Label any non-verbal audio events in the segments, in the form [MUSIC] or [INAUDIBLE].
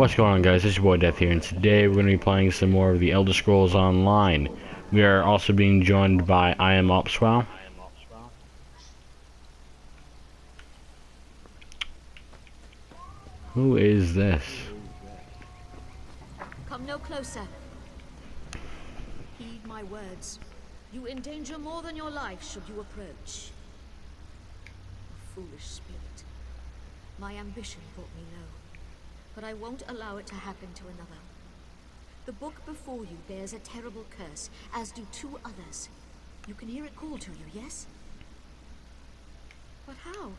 What's going on guys, it's your boy Death here, and today we're going to be playing some more of the Elder Scrolls Online. We are also being joined by I am Opswow. Who is this? Come no closer. Heed my words. You endanger more than your life should you approach. A foolish spirit. My ambition brought me low, but I won't allow it to happen to another. The book before you bears a terrible curse, as do two others. You can hear it call to you, yes? But how?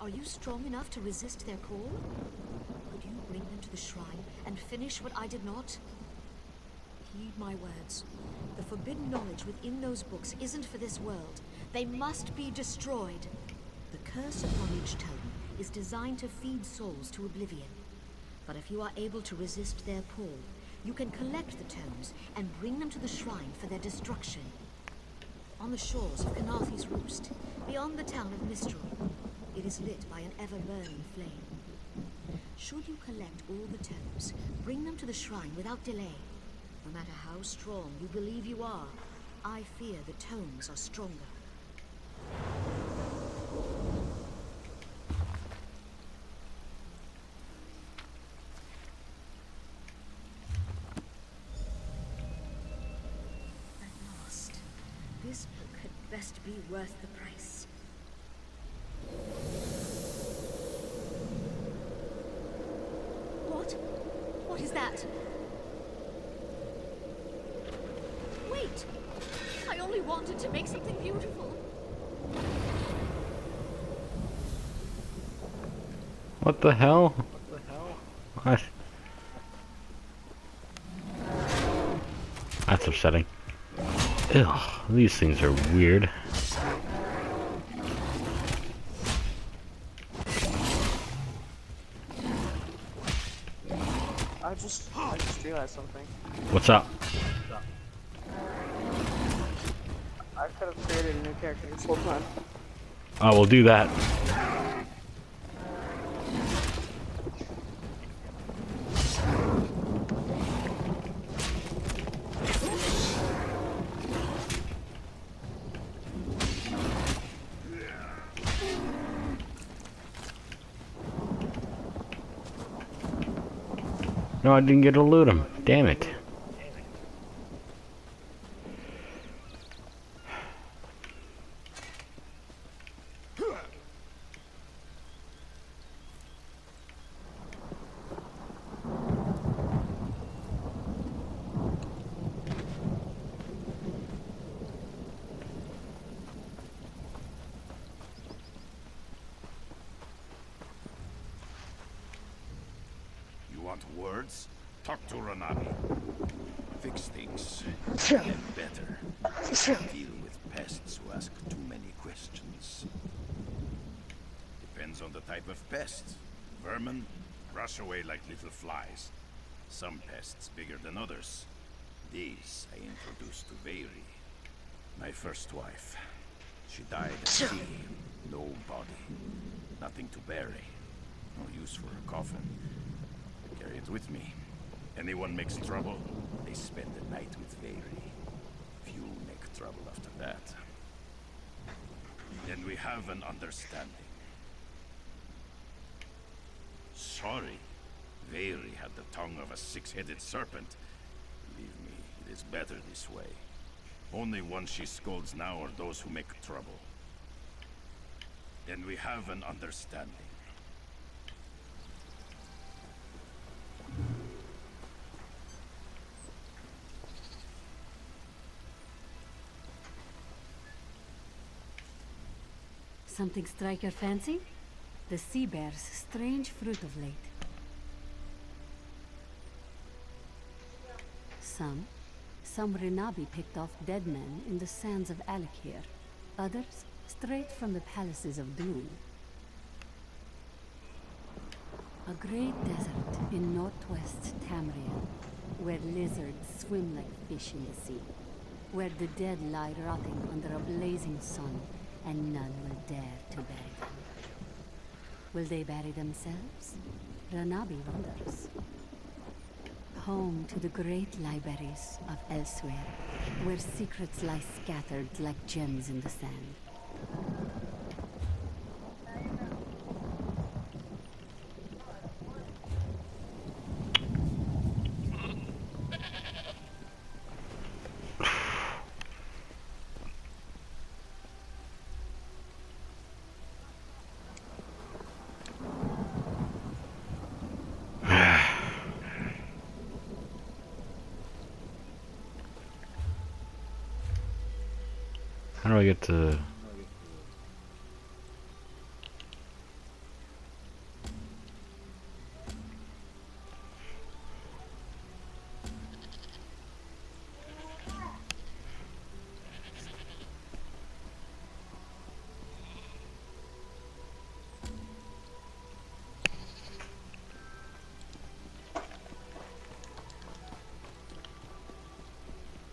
Are you strong enough to resist their call? Could you bring them to the shrine and finish what I did not? Heed my words. The forbidden knowledge within those books isn't for this world. They must be destroyed. The curse upon each tome is designed to feed souls to oblivion. But if you are able to resist their pull, you can collect the tomes and bring them to the shrine for their destruction. On the shores of Khenarthi's Roost, beyond the town of Mistral, it is lit by an ever-burning flame. Should you collect all the tomes, bring them to the shrine without delay. No matter how strong you believe you are, I fear the tomes are stronger. At last, this book had best be worth the price. What? What is that? Wait! I only wanted to make something beautiful. What the hell? What? That's upsetting. Ugh, these things are weird. I just, I just realized something. What's up? I could have created a new character this whole time. I will do that. I didn't get to loot him. Damn it. You want words? Talk to Ranami. Fix things. Get better. Deal with pests who ask too many questions. Depends on the type of pest. Vermin rush away like little flies. Some pests bigger than others. These I introduced to Veiri, my first wife. She died at sea. No body. Nothing to bury. No use for a coffin. With me. Anyone makes trouble, they spend the night with Veiri. Few make trouble after that. Then we have an understanding. Sorry. Veiri had the tongue of a six-headed serpent. Believe me, it is better this way. Only ones she scolds now are those who make trouble. Then we have an understanding. Something strike your fancy? The sea bears strange fruit of late. Some, some Renabi picked off dead men in the sands of Alik'r. Others, straight from the palaces of Doom. A great desert in northwest Tamriel, where lizards swim like fish in the sea. Where the dead lie rotting under a blazing sun, and none will dare to bury them. Will they bury themselves? Ranabi wonders. home to the great libraries of elsewhere, where secrets lie scattered like gems in the sand.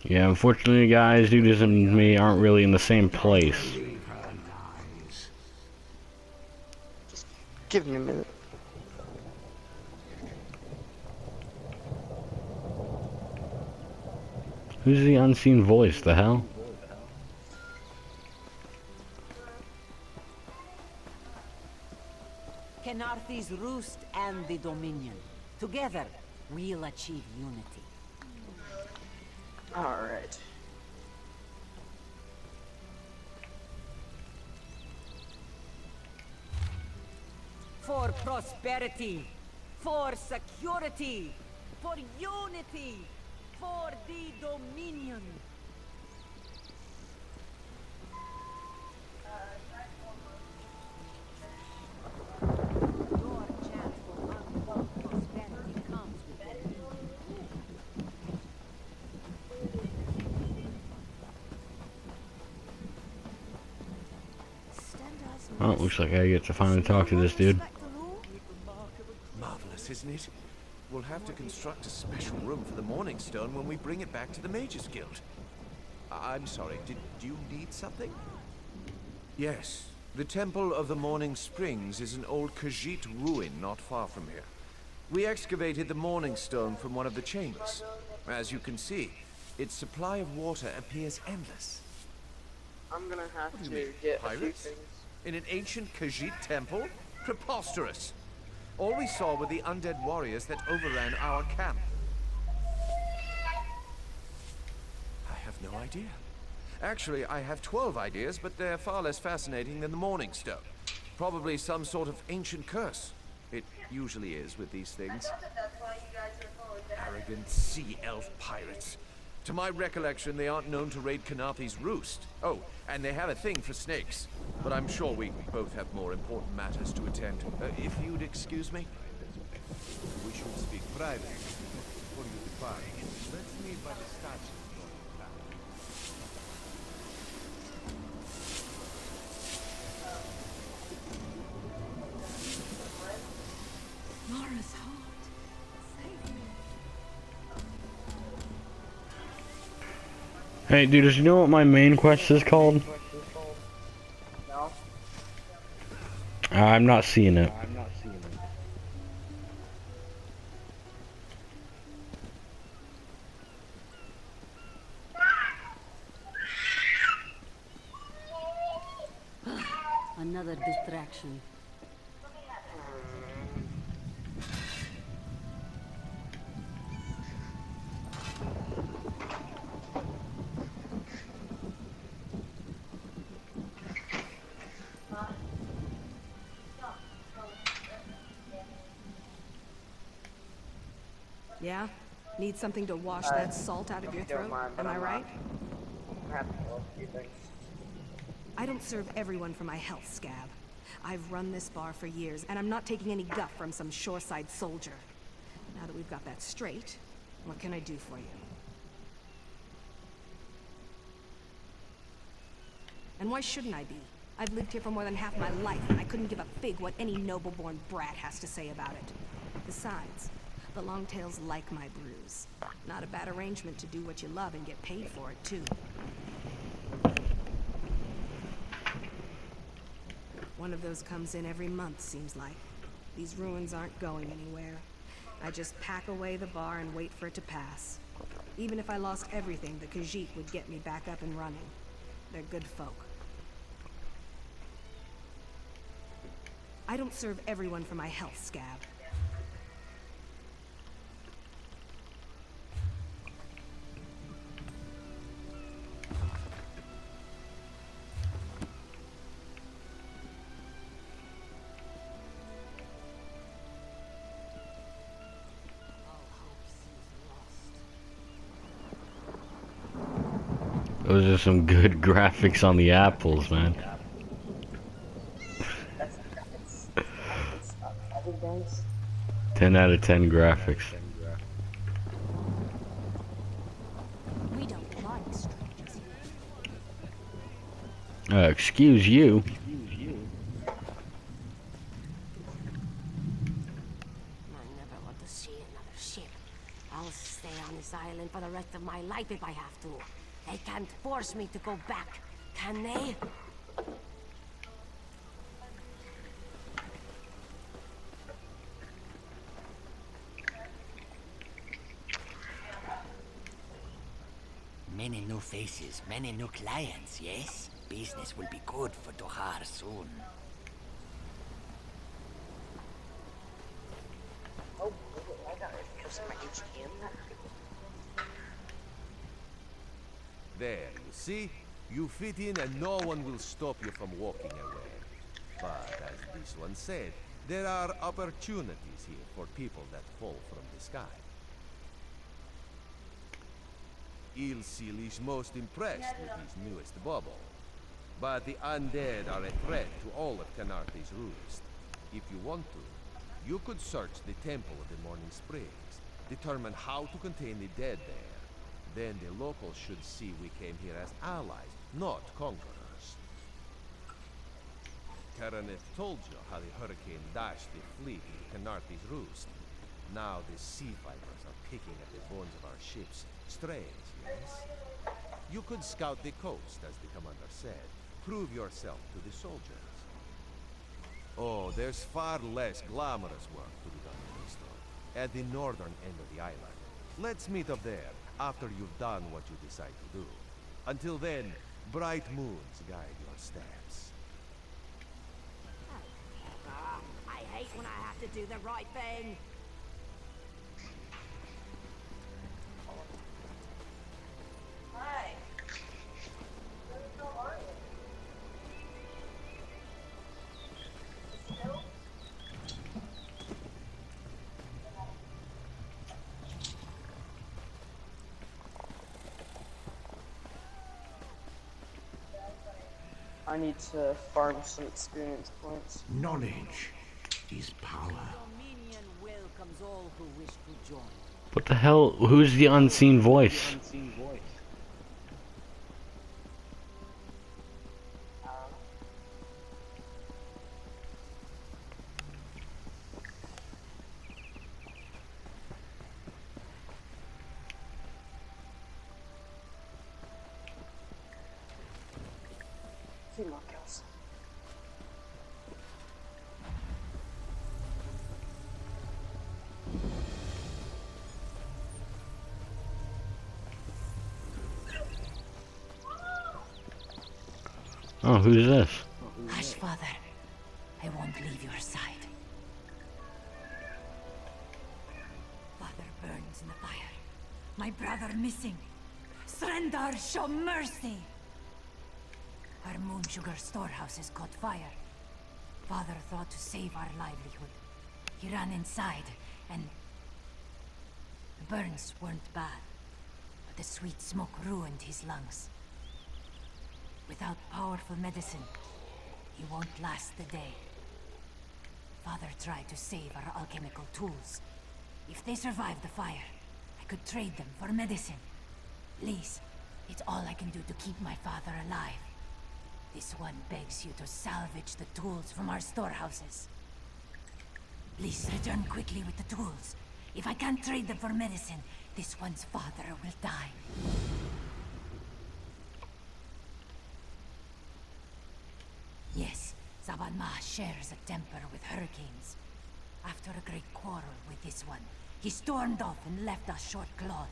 Yeah, unfortunately, guys, Dudas and me aren't really in the same place. Just give me a minute. Who's the unseen voice? The hell? Khenarthi's roost and the Dominion. Together, we'll achieve unity. Alright. For prosperity, for security, for unity, for the Dominion. Your chance for untold prosperity comes with dominion. Oh, looks like I get to finally talk to this dude. Marvelous, isn't it? We'll have to construct a special room for the Morning Stone when we bring it back to the Mages Guild. I- I'm sorry, did you need something? Yes. The Temple of the Morning Springs is an old Khajiit ruin not far from here. We excavated the Morning Stone from one of the chambers. As you can see, its supply of water appears endless. I'm gonna have to you mean, get a few things. In an ancient Khajiit temple? Preposterous! All we saw were the undead warriors that overran our camp. I have no idea. Actually, I have 12 ideas, but they're far less fascinating than the Morning Stone. Probably some sort of ancient curse. It usually is with these things. Arrogant sea elf pirates. To my recollection, they aren't known to raid Khenarthi's roost. Oh, and they have a thing for snakes. But I'm sure we both have more important matters to attend to. Uh, if you'd excuse me? We should speak privately before you depart. Let's meet by the statue. Mara's heart. Hey, dude, does you know what my main quest is called? No? I'm not seeing it. Another distraction. Something to wash Uh, that salt out of your if you don't throat? mind, Am I I'm right? I have to know a few things. I don't serve everyone for my health, Scab. I've run this bar for years, and I'm not taking any guff from some shoreside soldier. Now that we've got that straight, what can I do for you? And why shouldn't I be? I've lived here for more than half my life, and I couldn't give a fig what any noble-born brat has to say about it. Besides, the Longtails like my brews. Not a bad arrangement to do what you love and get paid for it, too. One of those comes in every month, seems like. These ruins aren't going anywhere. I just pack away the bar and wait for it to pass. Even if I lost everything, the Khajiit would get me back up and running. They're good folk. I don't serve everyone for my health, Scab. Those are some good [LAUGHS] graphics on the apples, man. 10 out of 10 graphics. We don't like strangers here. Uh, excuse you. I never want to see another ship. I'll stay on this island for the rest of my life if I have to. They can't force me to go back, can they? Many new faces, many new clients, yes? Business will be good for Dohar soon. Oh, I got it. Just my HDM. There, you see? You fit in and no one will stop you from walking away. But as this one said, there are opportunities here for people that fall from the sky. Ilsil is most impressed with his newest bubble. But the undead are a threat to all of Khenarthi's roost. If you want to, you could search the Temple of the Morning Springs, determine how to contain the dead there. Then the locals should see we came here as allies, not conquerors. Tereneth told you how the hurricane dashed the fleet into Khenarthi's roost. Now the sea vipers are picking at the bones of our ships. Strange, yes? You could scout the coast, as the commander said. Prove yourself to the soldiers. Oh, there's far less glamorous work to be done in Bristol, at the northern end of the island. Let's meet up there, after you've done what you decide to do. Until then, bright moons guide your steps. Ah, I hate when I have to do the right thing. I need to farm some experience points. Knowledge is power. Dominion welcomes all who wish to join. What the hell? Who's the unseen voice? Three more kills. Oh, who's this? Hush, father. I won't leave your side. Father burns in the fire. My brother missing. Surrender, show mercy! Sugar storehouses caught fire. Father thought to save our livelihood. He ran inside, and... The burns weren't bad, but the sweet smoke ruined his lungs. Without powerful medicine, he won't last the day. Father tried to save our alchemical tools. If they survive the fire, I could trade them for medicine. Please, it's all I can do to keep my father alive. This one begs you to salvage the tools from our storehouses. Please return quickly with the tools. If I can't trade them for medicine, this one's father will die. Yes, Zaban Ma shares a temper with hurricanes. After a great quarrel with this one, He stormed off and left us short clawed.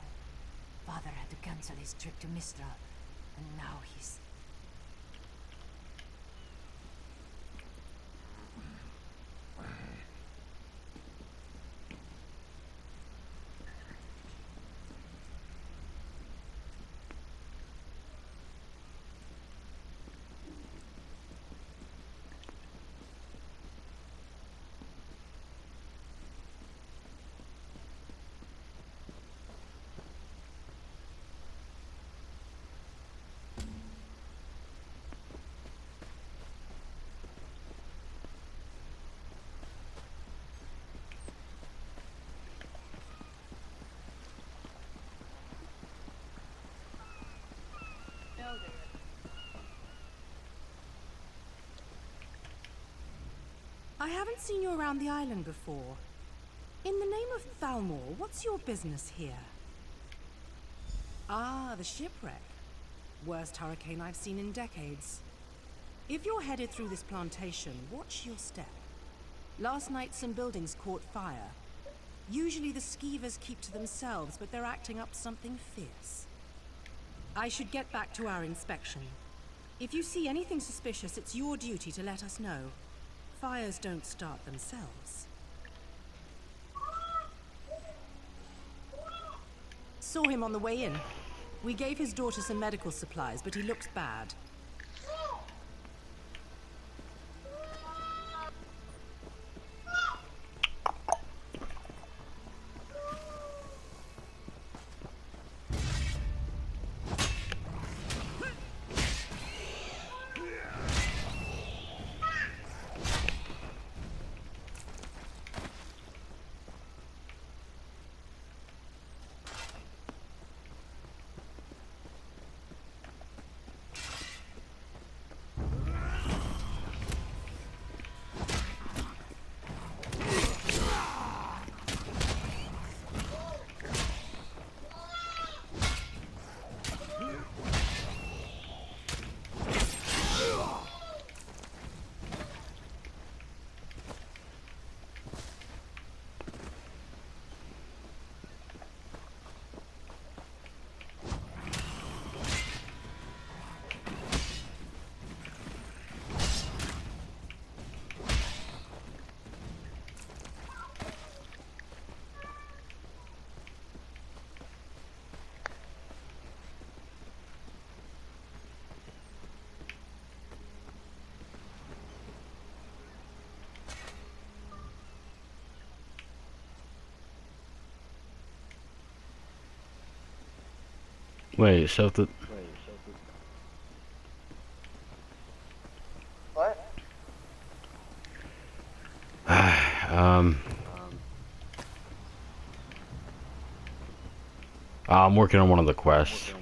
Father had to cancel his trip to Mistral, and now he's... I haven't seen you around the island before. In the name of Thalmor, what's your business here? Ah, the shipwreck. Worst hurricane I've seen in decades. If you're headed through this plantation, watch your step. Last night some buildings caught fire. Usually the skeevers keep to themselves, but they're acting up something fierce. I should get back to our inspection. If you see anything suspicious, it's your duty to let us know. Fires don't start themselves. Saw him on the way in. We gave his daughter some medical supplies, but he looks bad. Wait, so the What? [SIGHS] um I'm working on one of the quests.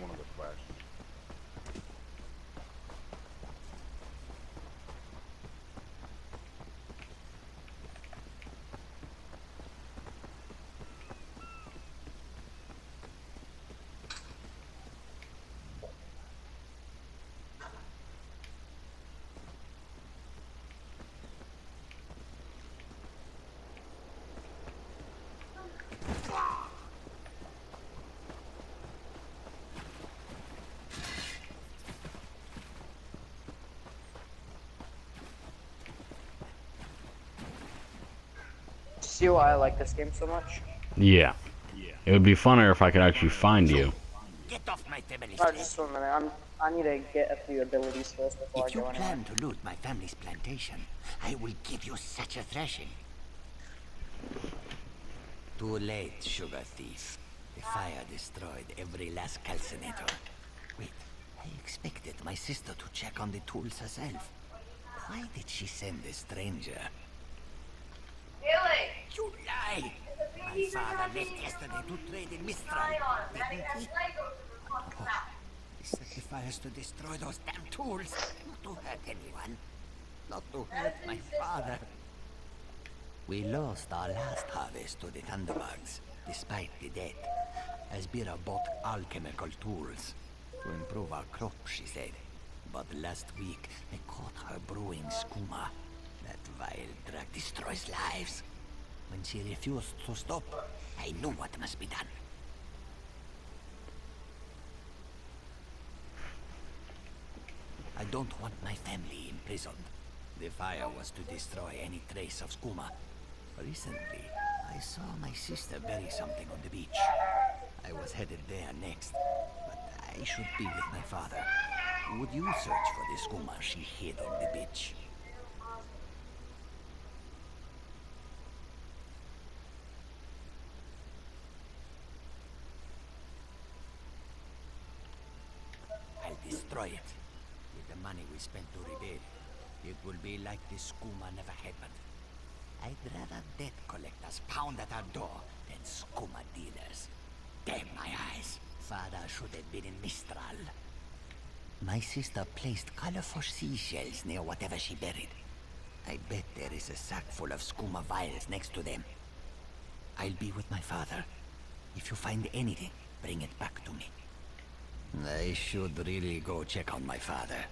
See why I like this game so much? Yeah. It would be funner if I could actually find you. Get off my family Oh, just one minute. I'm. I need to get a few abilities first before If I you go anywhere. plan to loot my family's plantation, I will give you such a thrashing. Too late, sugar thief. The fire destroyed every last calcinator. Wait, I expected my sister to check on the tools herself. Why did she send a stranger? You lie! My father left yesterday to trade in Mistral, didn't he? Oh, he fires to destroy those damn tools, not to hurt anyone. Not to hurt my father. We lost our last harvest to the Thunderbugs, despite the debt. as Asbira bought alchemical tools to improve our crop, she said. But last week, I caught her brewing skooma. That vile drug destroys lives. When she refused to stop, I knew what must be done. I don't want my family imprisoned. The fire was to destroy any trace of skooma. Recently, I saw my sister bury something on the beach. I was headed there next, but I should be with my father. Would you search for the skooma she hid on the beach? I'll destroy it. With the money we spent to rebuild, like this skooma never happened. I'd rather debt collectors pound at our door than skooma dealers. Damn my eyes. Father should have been in Mistral. My sister placed colorful seashells near whatever she buried. I bet there is a sack full of skooma vials next to them. I'll be with my father. If you find anything, bring it back to me. I should really go check on my father.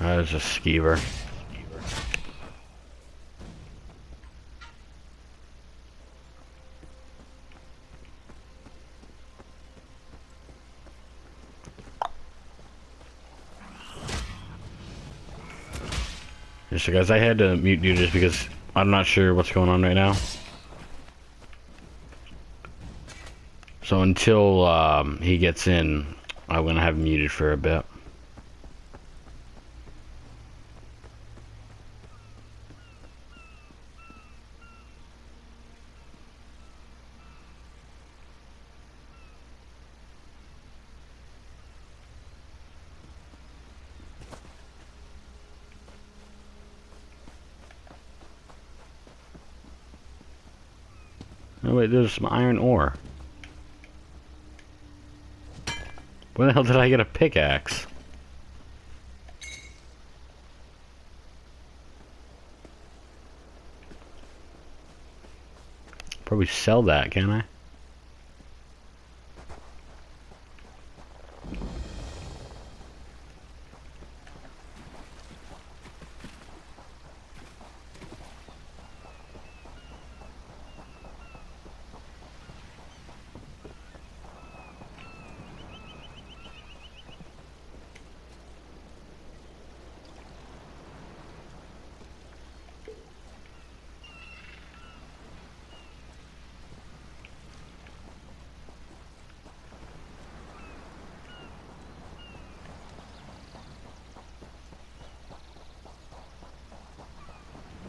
That is a skeever. So guys, I had to mute you just because I'm not sure what's going on right now. So until um, he gets in, I'm gonna have him muted for a bit. Oh wait, there's some iron ore. Where the hell did I get a pickaxe? Probably sell that, can I?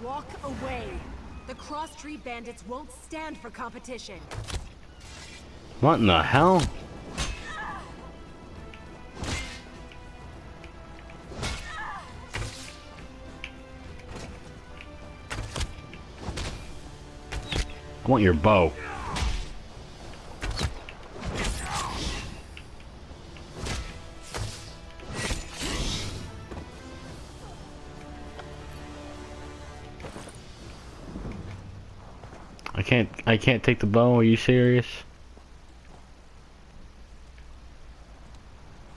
Walk away. The Cross Street Bandits won't stand for competition. What in the hell? I want your bow. I can't take the bone, are you serious?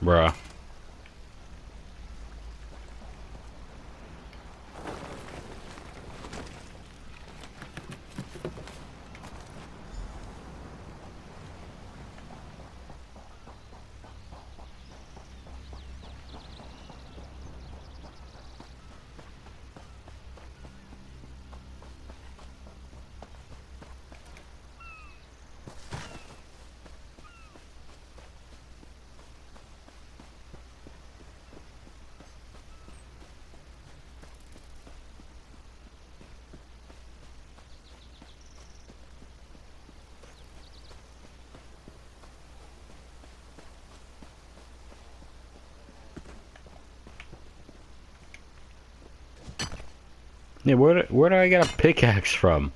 Bruh. Yeah, where where do I get a pickaxe from?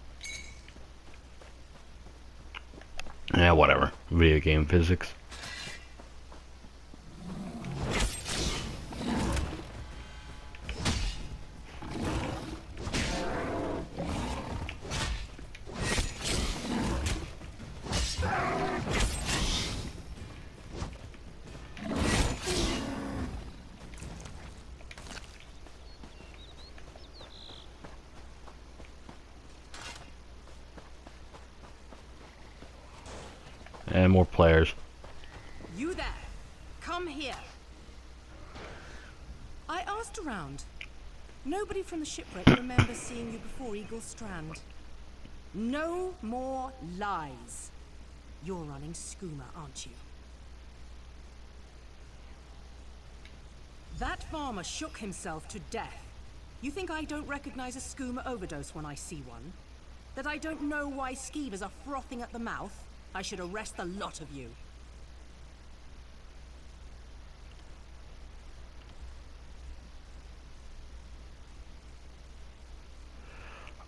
Yeah, whatever. Video game physics. And more players. You there! Come here! I asked around. Nobody from the shipwreck remembers seeing you before Eagle Strand. No more lies. You're running Skooma, aren't you? That farmer shook himself to death. You think I don't recognize a skooma overdose when I see one? That I don't know why skeevers are frothing at the mouth? I should arrest the lot of you.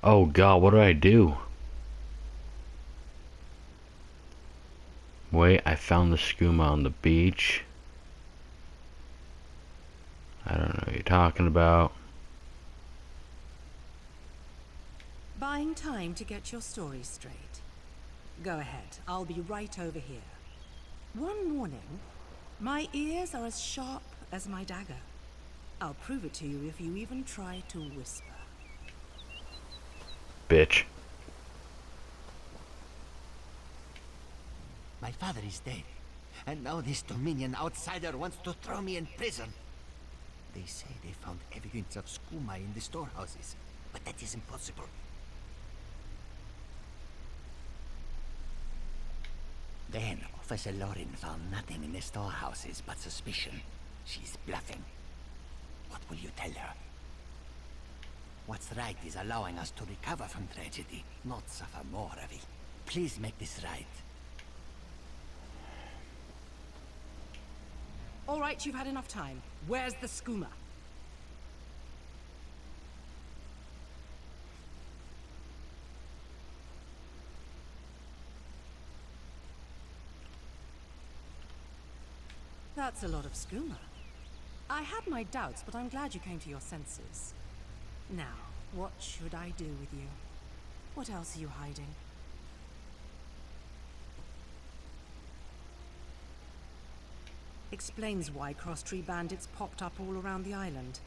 Oh god, what do I do? Wait, I found the skooma on the beach. I don't know what you're talking about. Buying time to get your story straight. Go ahead, I'll be right over here. One warning, my ears are as sharp as my dagger. I'll prove it to you if you even try to whisper. Bitch. My father is dead, and now this Dominion outsider wants to throw me in prison. They say they found evidence of skooma in the storehouses, but that is impossible. Then Officer Lorin found nothing in the storehouses but suspicion. She's bluffing. What will you tell her? What's right is allowing us to recover from tragedy, not suffer more of it. Please make this right. All right, you've had enough time. Where's the skooma? That's a lot of skooma. I had my doubts, but I'm glad you came to your senses. Now, what should I do with you? What else are you hiding? Explains why cross-tree bandits popped up all around the island.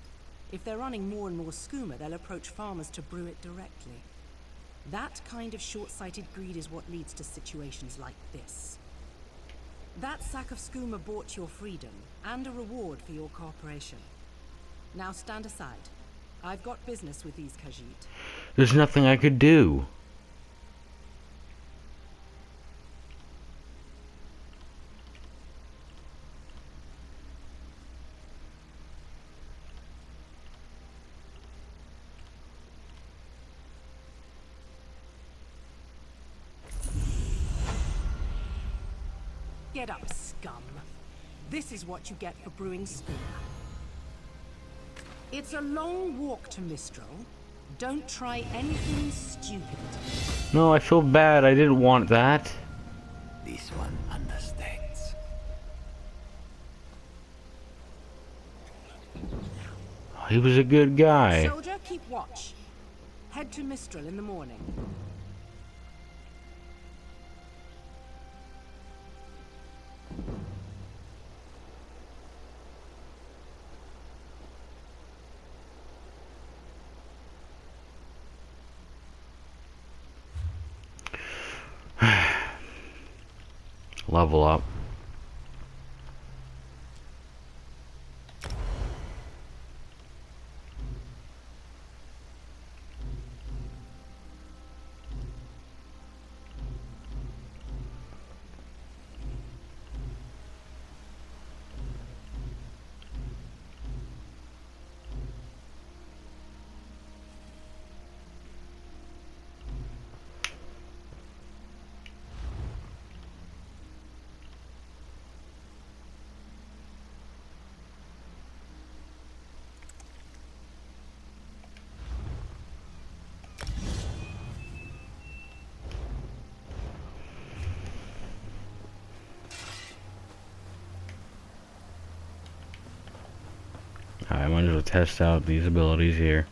If they're running more and more skooma, they'll approach farmers to brew it directly. That kind of short-sighted greed is what leads to situations like this. That sack of skooma bought your freedom, and a reward for your cooperation. Now stand aside. I've got business with these Khajiit. There's nothing I could do. Get up, scum. This is what you get for brewing skooma. It's a long walk to Mistral. Don't try anything stupid. No, I feel bad. I didn't want that. This one understands. He was a good guy. Soldier, keep watch. Head to Mistral in the morning. Level up. Might as well test out these abilities here.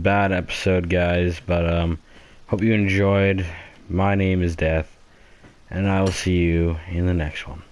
Bad episode, guys, but um, hope you enjoyed. My name is Death, and I will see you in the next one.